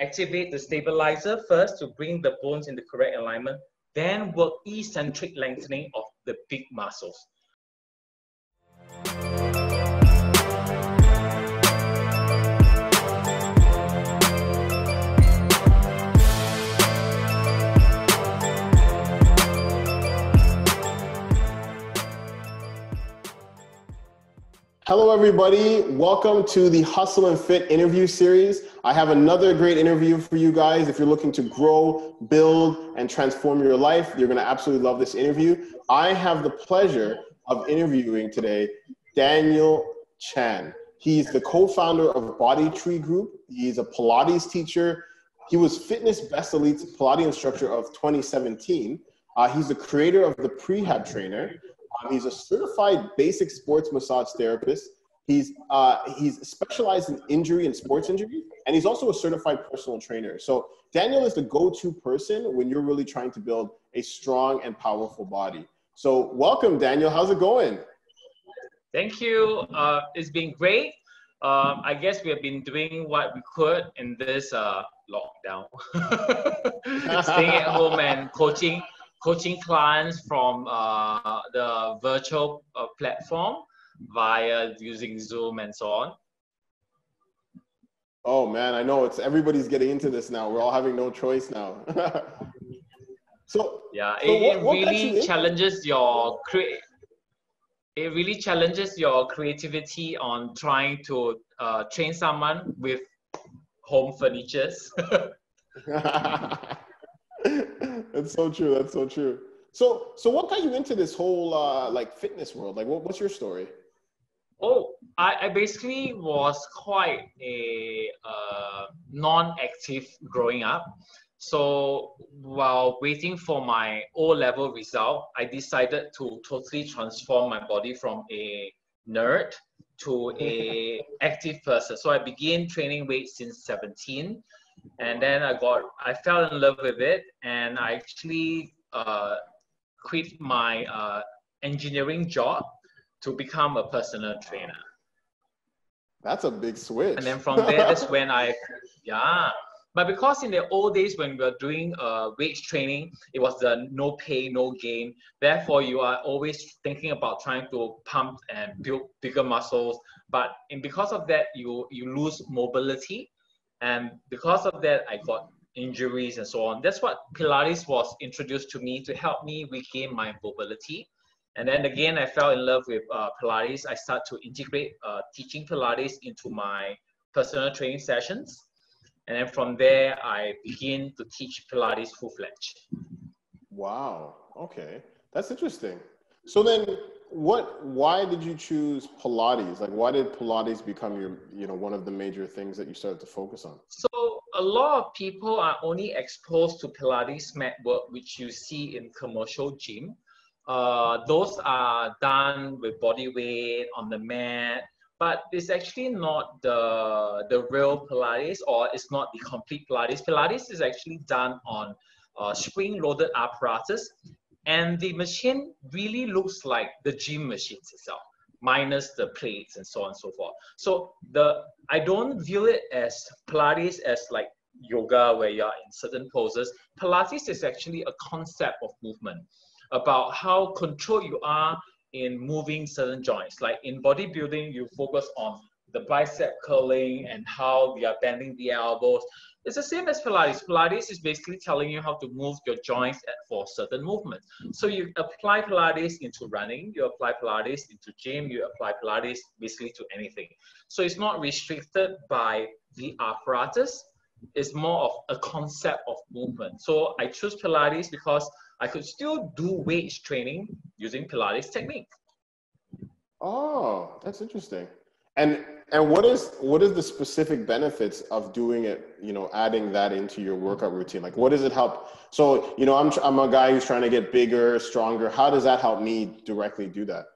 activate the stabilizer first to bring the bones in the correct alignment, then work eccentric lengthening of the big muscles. Hello, everybody. Welcome to the Hustle and Fit interview series. I have another great interview for you guys. If you're looking to grow, build, and transform your life, you're going to absolutely love this interview. I have the pleasure of interviewing today Daniel Chan. He's the co founder of Body Tree Group. He's a Pilates teacher. He was Fitness Best Elite Pilates instructor of 2017. Uh, he's the creator of the Prehab Trainer. Um, he's a certified basic sports massage therapist. He's uh, he's specialized in injury and sports injury, and he's also a certified personal trainer. So Daniel is the go-to person when you're really trying to build a strong and powerful body. So welcome, Daniel. How's it going? Thank you. Uh, it's been great. Um, I guess we have been doing what we could in this uh, lockdown, staying at home and coaching coaching clients from uh, the virtual uh, platform via using Zoom and so on. Oh man, I know it's everybody's getting into this now. We're all having no choice now. so yeah, so it, what, what really challenges your cre- it really challenges your creativity on trying to uh, train someone with home furnitures. That's so true. That's so true. So, so what got you into this whole uh, like fitness world? Like, what, what's your story? Oh, I, I basically was quite a uh, non-active growing up. So while waiting for my O level result, I decided to totally transform my body from a nerd to a active person. So I began training weight since 17 and then I got I fell in love with it, and I actually uh, quit my uh, engineering job to become a personal trainer. That's a big switch. And then from there, that's when I, yeah. But because in the old days when we were doing uh, weight training, it was the no pay, no gain. Therefore, you are always thinking about trying to pump and build bigger muscles. But and because of that, you you lose mobility and because of that, I got injuries and so on. That's what Pilates was introduced to me to help me regain my mobility. And then again, I fell in love with uh, Pilates. I started to integrate uh, teaching Pilates into my personal training sessions. And then from there, I begin to teach Pilates full fledged. Wow. Okay. That's interesting. So then what why did you choose pilates? Like why did pilates become your you know one of the major things that you started to focus on? So a lot of people are only exposed to pilates mat work which you see in commercial gym. Uh, those are done with body weight on the mat but it's actually not the the real pilates or it's not the complete pilates. Pilates is actually done on uh, spring loaded apparatus and the machine really looks like the gym machines itself, minus the plates and so on and so forth. So the I don't view it as Pilates as like yoga where you are in certain poses. Pilates is actually a concept of movement about how controlled you are in moving certain joints. Like in bodybuilding, you focus on the bicep curling and how we are bending the elbows. It's the same as Pilates. Pilates is basically telling you how to move your joints for certain movements. So you apply Pilates into running, you apply Pilates into gym, you apply Pilates basically to anything. So it's not restricted by the apparatus. It's more of a concept of movement. So I choose Pilates because I could still do weight training using Pilates technique. Oh, that's interesting. And and what is what is the specific benefits of doing it? You know, adding that into your workout routine. Like, what does it help? So, you know, I'm I'm a guy who's trying to get bigger, stronger. How does that help me directly do that?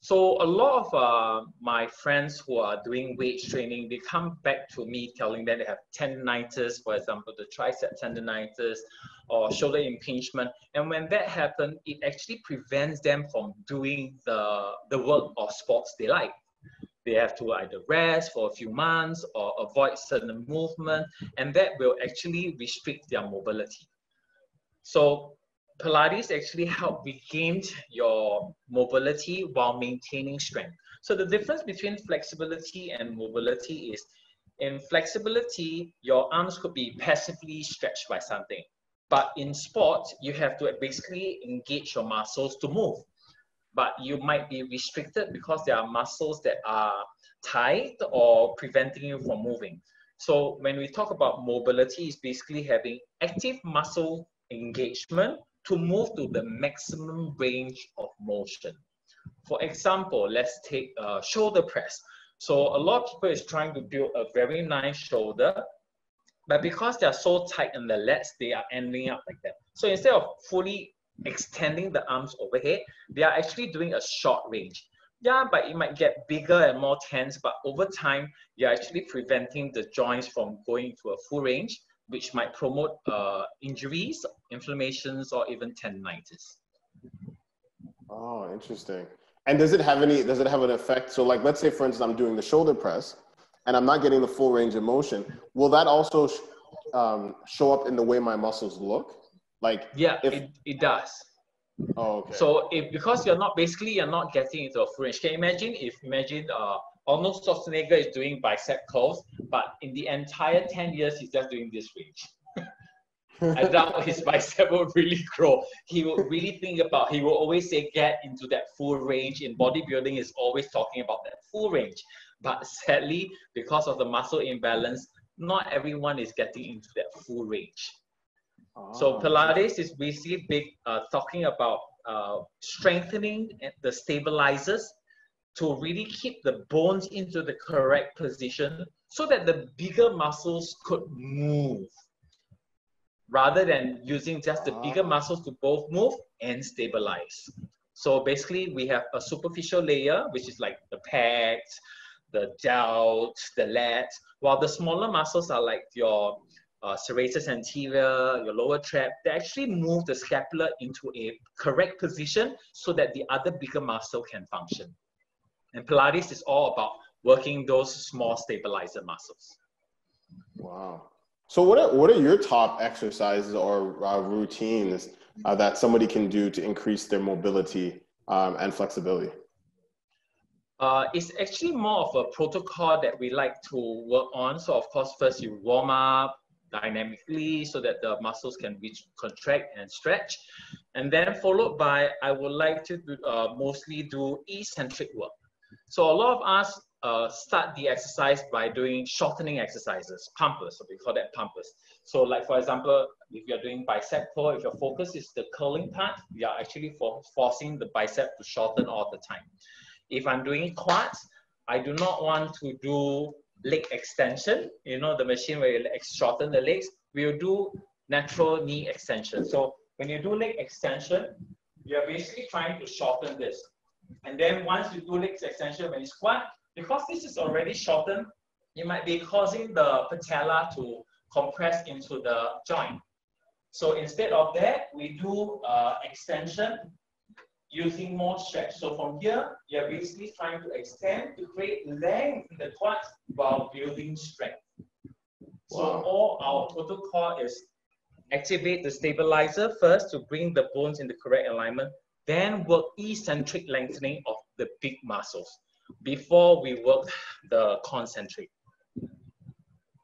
So a lot of uh, my friends who are doing weight training, they come back to me telling them they have tendonitis, for example, the tricep tendonitis or shoulder impingement. And when that happens, it actually prevents them from doing the, the work or sports they like they have to either rest for a few months or avoid certain movement, and that will actually restrict their mobility. So Pilates actually help regain your mobility while maintaining strength. So the difference between flexibility and mobility is in flexibility, your arms could be passively stretched by something. But in sport, you have to basically engage your muscles to move. But you might be restricted because there are muscles that are tight or preventing you from moving. So when we talk about mobility, it's basically having active muscle engagement to move to the maximum range of motion. For example, let's take a shoulder press. So a lot of people is trying to build a very nice shoulder, but because they are so tight in the legs, they are ending up like that. So instead of fully extending the arms overhead, they are actually doing a short range. Yeah, but it might get bigger and more tense, but over time, you're actually preventing the joints from going to a full range, which might promote uh, injuries, inflammations, or even tendinitis. Oh, interesting. And does it have any, does it have an effect? So like, let's say for instance, I'm doing the shoulder press and I'm not getting the full range of motion. Will that also um, show up in the way my muscles look? Like, yeah, if, it, it does. Oh, okay. So if, because you're not, basically you're not getting into a full range. Can you imagine if, imagine uh, Arnold Schwarzenegger is doing bicep curls, but in the entire 10 years, he's just doing this range. I doubt his bicep will really grow. He will really think about, he will always say, get into that full range. In bodybuilding, is always talking about that full range. But sadly, because of the muscle imbalance, not everyone is getting into that full range. Oh. So Pilates is basically big, uh, talking about uh, strengthening the stabilizers to really keep the bones into the correct position so that the bigger muscles could move rather than using just the bigger ah. muscles to both move and stabilize. So basically we have a superficial layer, which is like the pecs, the delts, the lats, while the smaller muscles are like your uh, serratus anterior, your lower trap, they actually move the scapula into a correct position so that the other bigger muscle can function. And Pilates is all about working those small stabilizer muscles. Wow. So what are, what are your top exercises or uh, routines uh, that somebody can do to increase their mobility um, and flexibility? Uh, it's actually more of a protocol that we like to work on. So of course, first you warm up dynamically so that the muscles can reach, contract and stretch. And then followed by, I would like to do, uh, mostly do eccentric work. So a lot of us uh, start the exercise by doing shortening exercises, pumpers, so we call that pumpers. So like for example, if you're doing bicep curl, if your focus is the curling part, you are actually for forcing the bicep to shorten all the time. If I'm doing quads, I do not want to do leg extension, you know, the machine where you shorten the legs, we'll do natural knee extension. So when you do leg extension, you're basically trying to shorten this. And then once you do leg extension when you squat, because this is already shortened, you might be causing the patella to compress into the joint. So instead of that, we do uh, extension using more stretch. So from here, you're basically trying to extend to create length in the quads while building strength. So all our protocol is activate the stabilizer first to bring the bones in the correct alignment, then work eccentric lengthening of the big muscles before we work the concentric.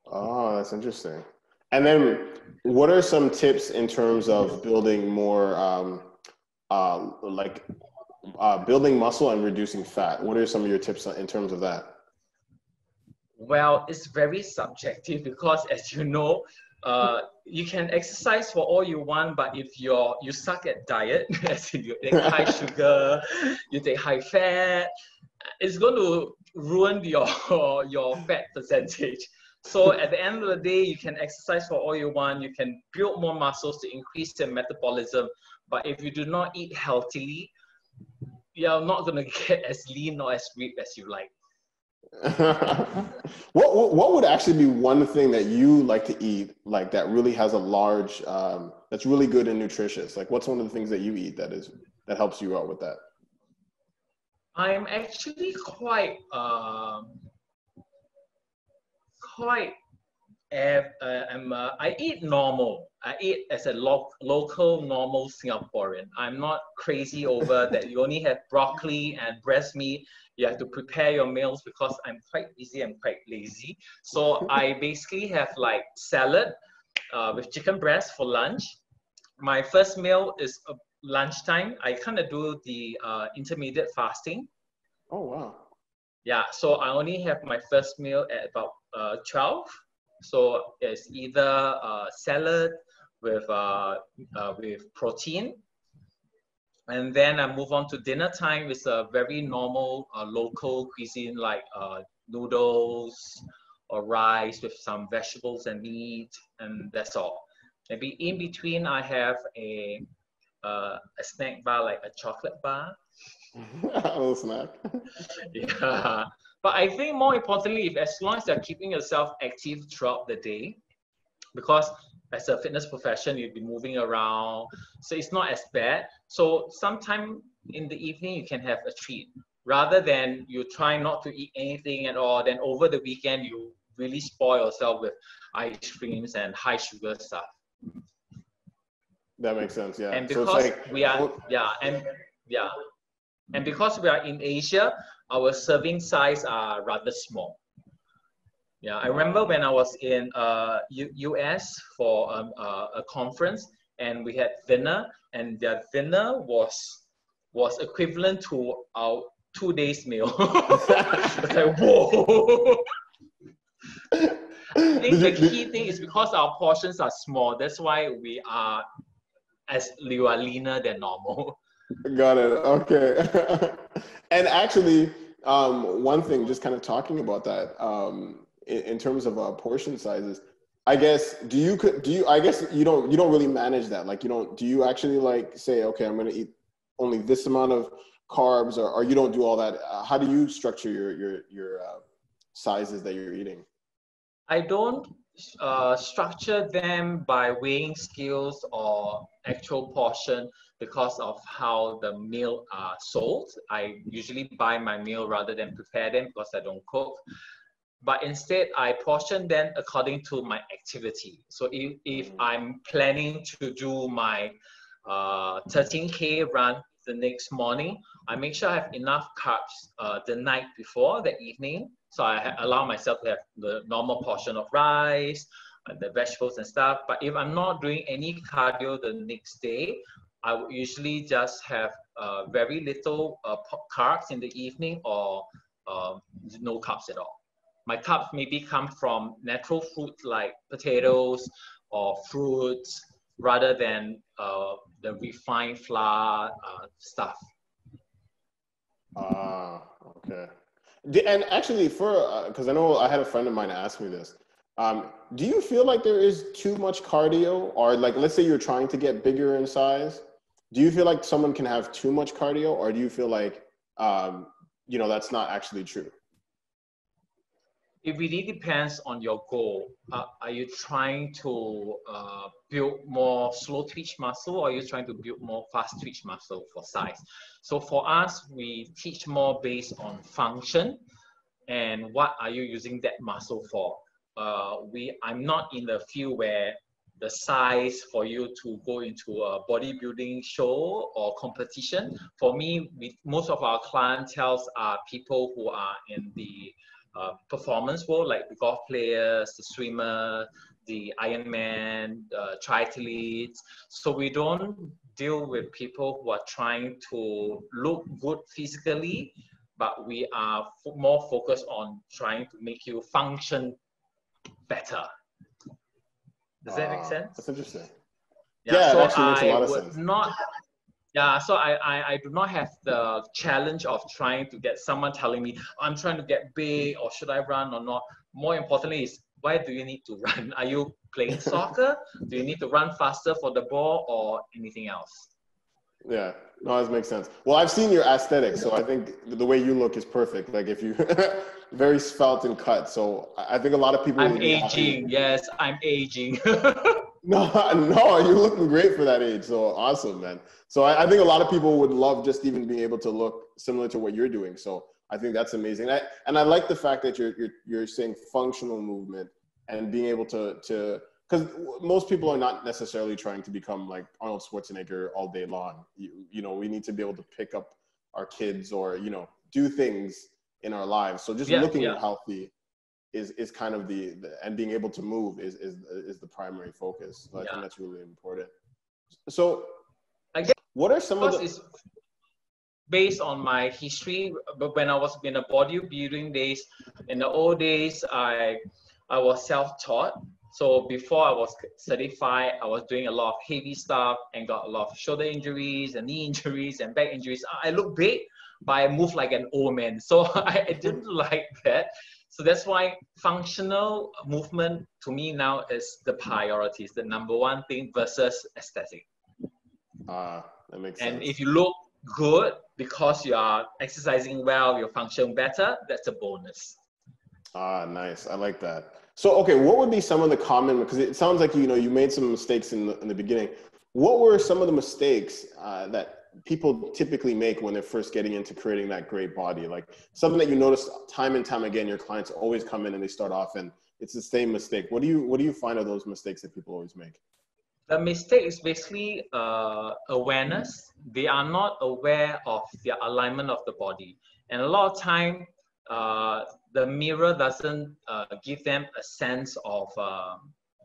Oh, that's interesting. And then what are some tips in terms of building more um, uh, like uh, building muscle and reducing fat? What are some of your tips in terms of that? Well, it's very subjective because as you know, uh, you can exercise for all you want, but if you're you suck at diet, as in you take high sugar, you take high fat, it's going to ruin your your fat percentage. So at the end of the day, you can exercise for all you want. You can build more muscles to increase your metabolism. But if you do not eat healthily, you're not going to get as lean or as ripped as you like. what, what, what would actually be one thing that you like to eat like that really has a large um, that's really good and nutritious like what's one of the things that you eat that is that helps you out with that I'm actually quite um, quite uh, I'm, uh, I eat normal. I eat as a lo- local normal Singaporean. I'm not crazy over that you only have broccoli and breast meat. You have to prepare your meals because I'm quite busy. I'm quite lazy. So I basically have like salad uh, with chicken breast for lunch. My first meal is uh, lunchtime. I kind of do the uh, intermediate fasting. Oh wow. Yeah, so I only have my first meal at about uh, 12 so it's either a salad with uh, uh, with protein, and then I move on to dinner time with a very normal uh, local cuisine like uh, noodles or rice with some vegetables and meat, and that's all. Maybe in between, I have a uh, a snack bar like a chocolate bar. a little snack. yeah, but I think more importantly, if as long as you're keeping yourself active throughout the day, because as a fitness profession, you'll be moving around, so it's not as bad. So sometime in the evening, you can have a treat rather than you try not to eat anything at all. Then over the weekend, you really spoil yourself with ice creams and high sugar stuff. That makes sense. Yeah. And because so like, we are, yeah, and yeah, and because we are in Asia, our serving size are rather small. Yeah, I remember when I was in uh, U US for um, uh, a conference and we had dinner and their dinner was was equivalent to our two days meal. it's like, whoa. I think the key thing is because our portions are small. That's why we are as we are leaner than normal. Got it. Okay. and actually, um, one thing, just kind of talking about that, um, in, in, terms of uh, portion sizes, I guess do you do you I guess you don't you don't really manage that. Like you don't do you actually like say okay I'm gonna eat only this amount of carbs or, or you don't do all that? Uh, how do you structure your your your uh, sizes that you're eating? I don't uh, structure them by weighing scales or actual portion because of how the meal are sold. I usually buy my meal rather than prepare them because I don't cook. But instead, I portion them according to my activity. So if, if I'm planning to do my uh, 13K run the next morning, I make sure I have enough carbs uh, the night before, the evening. So I allow myself to have the normal portion of rice, uh, the vegetables and stuff. But if I'm not doing any cardio the next day, I would usually just have uh, very little uh, carbs in the evening or uh, no carbs at all. My carbs maybe come from natural fruits like potatoes or fruits rather than uh, the refined flour uh, stuff. Ah, okay. And actually, for because uh, I know I had a friend of mine ask me this. Um, do you feel like there is too much cardio, or like let's say you're trying to get bigger in size? Do you feel like someone can have too much cardio or do you feel like um, you know that's not actually true it really depends on your goal. Uh, are you trying to uh, build more slow twitch muscle or are you trying to build more fast twitch muscle for size? So for us, we teach more based on function and what are you using that muscle for. Uh, we, I'm not in the field where the size for you to go into a bodybuilding show or competition. For me, we, most of our clientele are people who are in the uh, performance world, like the golf players, the swimmer, the Ironman, uh, triathletes. So we don't deal with people who are trying to look good physically, but we are more focused on trying to make you function better does that make ah, sense? That's interesting. Yeah, yeah so actually makes a lot of sense. Not, yeah, so I, I, I do not have the challenge of trying to get someone telling me I'm trying to get big or should I run or not. More importantly is why do you need to run? Are you playing soccer? do you need to run faster for the ball or anything else? Yeah, no, that makes sense. Well, I've seen your aesthetic, so I think the way you look is perfect. Like if you very svelte and cut, so I think a lot of people. I'm aging. Yes, I'm aging. No, no, you're looking great for that age. So awesome, man. So I, I, think a lot of people would love just even being able to look similar to what you're doing. So I think that's amazing. I, and I like the fact that you're, you're, you're saying functional movement and being able to, to, because most people are not necessarily trying to become like Arnold Schwarzenegger all day long. You, you know, we need to be able to pick up our kids or, you know, do things in our lives. So just yeah, looking yeah. healthy is is kind of the, the, and being able to move is is is the primary focus. So I think that's really important. So, I guess what are some of the is based on my history? But when I was in the bodybuilding days, in the old days, I I was self-taught. So before I was certified, I was doing a lot of heavy stuff and got a lot of shoulder injuries and knee injuries and back injuries. I look great, but I move like an old man. So I didn't like that. So that's why functional movement to me now is the priority, is the number one thing versus aesthetic. Ah, uh, that makes and sense. And if you look good because you are exercising well, you function better, that's a bonus. Ah, nice. I like that. So, okay, what would be some of the common, because it sounds like, you know, you made some mistakes in the, in the beginning. What were some of the mistakes uh, that people typically make when they're first getting into creating that great body. Like something that you notice time and time again your clients always come in and they start off and it's the same mistake. What do you what do you find are those mistakes that people always make? The mistake is basically uh, awareness. They are not aware of the alignment of the body. And a lot of time uh, the mirror doesn't uh, give them a sense of uh,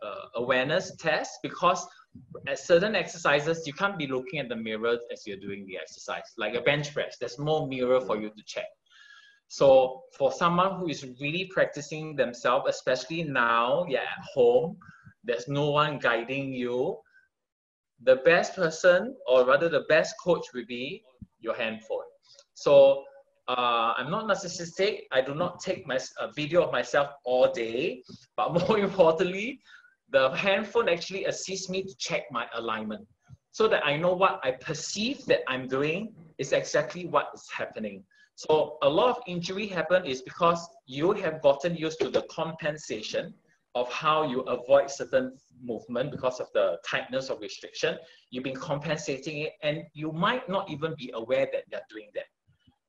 uh, awareness test because at certain exercises, you can't be looking at the mirror as you're doing the exercise. Like a bench press, there's more mirror for you to check. So for someone who is really practicing themselves, especially now you're at home, there's no one guiding you. The best person, or rather the best coach, would be your handphone. So uh, I'm not narcissistic. I do not take my a video of myself all day, but more importantly, the handphone actually assists me to check my alignment so that I know what I perceive that I'm doing is exactly what is happening. So a lot of injury happen is because you have gotten used to the compensation of how you avoid certain movement because of the tightness of restriction. You've been compensating it and you might not even be aware that you're doing that.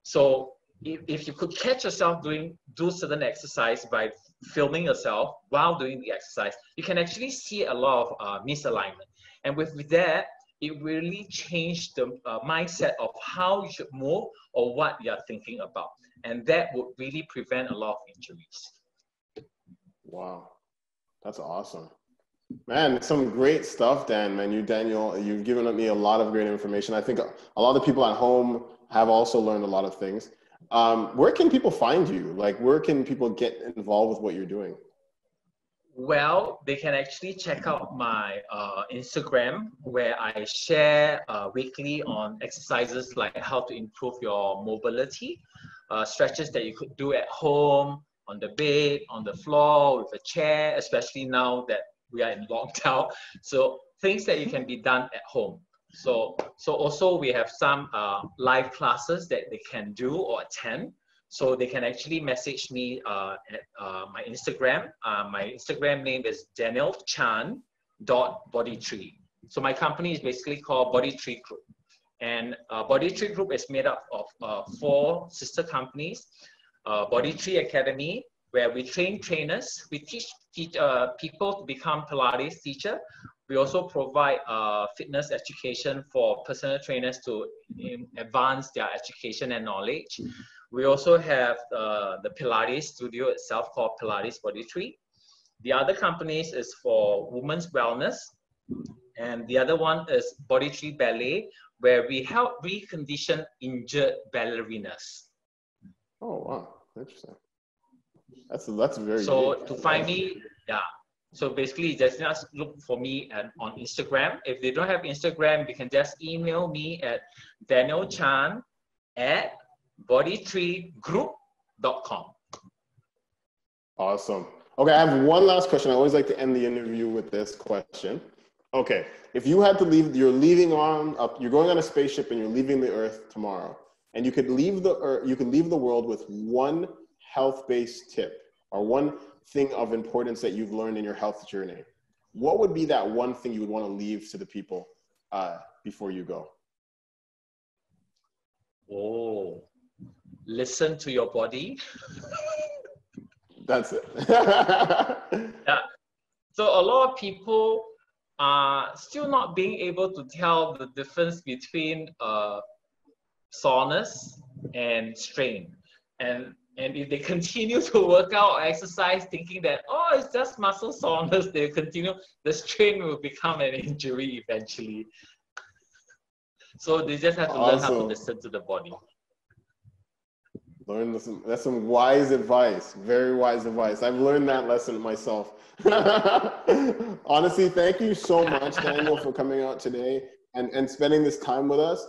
So if, if you could catch yourself doing do certain exercise by filming yourself while doing the exercise, you can actually see a lot of uh, misalignment. And with, that, it really changed the uh, mindset of how you should move or what you're thinking about. And that would really prevent a lot of injuries. Wow, that's awesome. Man, some great stuff, Dan. Man, you, Daniel, you've given me a lot of great information. I think a lot of people at home have also learned a lot of things. Um, where can people find you? Like, where can people get involved with what you're doing? Well, they can actually check out my uh, Instagram where I share uh, weekly on exercises like how to improve your mobility, uh, stretches that you could do at home, on the bed, on the floor, with a chair, especially now that we are in lockdown. So things that you can be done at home. So, so also we have some uh, live classes that they can do or attend. So they can actually message me uh, at uh, my Instagram. Uh, my Instagram name is Daniel Chan dot Body Tree. So my company is basically called Body Tree Group, and uh, Body Tree Group is made up of uh, four sister companies. Body Tree Academy, where we train trainers. We teach, teach people to become Pilates teacher. We also provide uh, fitness education for personal trainers to advance their education and knowledge. We also have uh, the Pilates studio itself called Pilates Body Tree. The other companies is for women's wellness. And the other one is Body Tree Ballet, where we help recondition injured ballerinas. Oh, wow. Interesting. That's, that's very So to find me, yeah, so basically, just look for me at, on Instagram. If they don't have Instagram, you can just email me at Daniel Chan at bodytreegroup.com. Awesome. Okay, I have one last question. I always like to end the interview with this question. Okay, if you had to leave, you're leaving on, up, you're going on a spaceship and you're leaving the Earth tomorrow, and you could leave the Earth, you could leave the world with one health-based tip or one thing of importance that you've learned in your health journey, what would be that one thing you would want to leave to the people uh, before you go? Oh, listen to your body. That's it. yeah. So a lot of people are still not being able to tell the difference between uh, soreness and strain. And and if they continue to work out or exercise thinking that, oh, it's just muscle soreness, they continue, the strain will become an injury eventually. So they just have to awesome. learn how to listen to the body. Learn some, that's some wise advice. Very wise advice. I've learned that lesson myself. Honestly, thank you so much, Daniel, for coming out today and, and spending this time with us.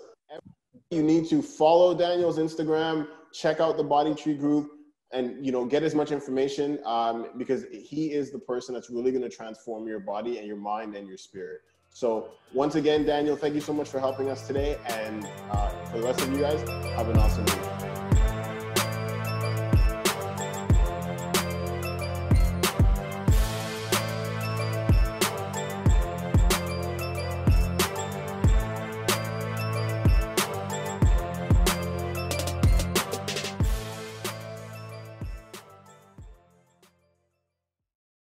You need to follow Daniel's Instagram, check out the Body Tree Group, and you know get as much information um, because he is the person that's really going to transform your body and your mind and your spirit. So once again, Daniel, thank you so much for helping us today, and uh, for the rest of you guys, have an awesome week.